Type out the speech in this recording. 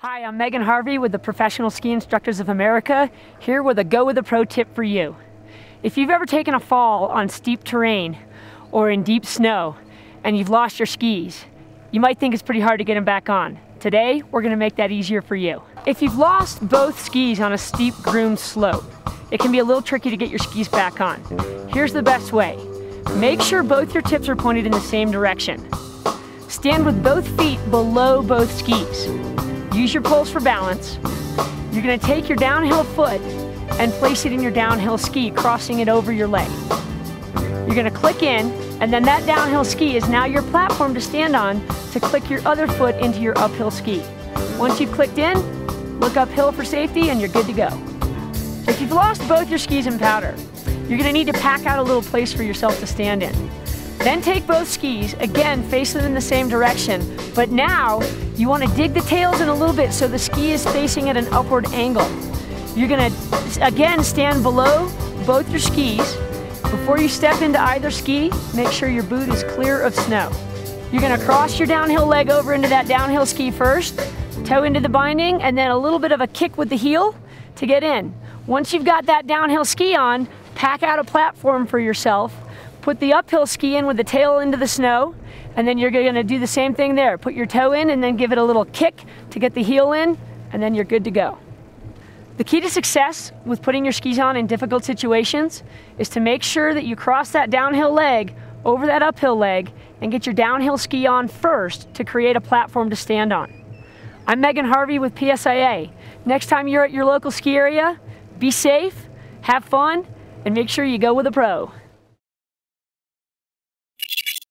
Hi, I'm Megan Harvey with the Professional Ski Instructors of America, here with a Go with the Pro tip for you. If you've ever taken a fall on steep terrain or in deep snow and you've lost your skis, you might think it's pretty hard to get them back on. Today, we're gonna make that easier for you. If you've lost both skis on a steep groomed slope, it can be a little tricky to get your skis back on. Here's the best way. Make sure both your tips are pointed in the same direction. Stand with both feet below both skis. Use your poles for balance. You're gonna take your downhill foot and place it in your downhill ski, crossing it over your leg. You're gonna click in, and then that downhill ski is now your platform to stand on to click your other foot into your uphill ski. Once you've clicked in, look uphill for safety and you're good to go. If you've lost both your skis in powder, you're gonna need to pack out a little place for yourself to stand in. Then take both skis, again, face them in the same direction, but now you want to dig the tails in a little bit so the ski is facing at an upward angle. You're gonna, again, stand below both your skis. Before you step into either ski, make sure your boot is clear of snow. You're gonna cross your downhill leg over into that downhill ski first, toe into the binding, and then a little bit of a kick with the heel to get in. Once you've got that downhill ski on, pack out a platform for yourself Put the uphill ski in with the tail into the snow, and then you're gonna do the same thing there. Put your toe in and then give it a little kick to get the heel in, and then you're good to go. The key to success with putting your skis on in difficult situations is to make sure that you cross that downhill leg over that uphill leg and get your downhill ski on first to create a platform to stand on. I'm Megan Harvey with PSIA. Next time you're at your local ski area, be safe, have fun, and make sure you go with a pro.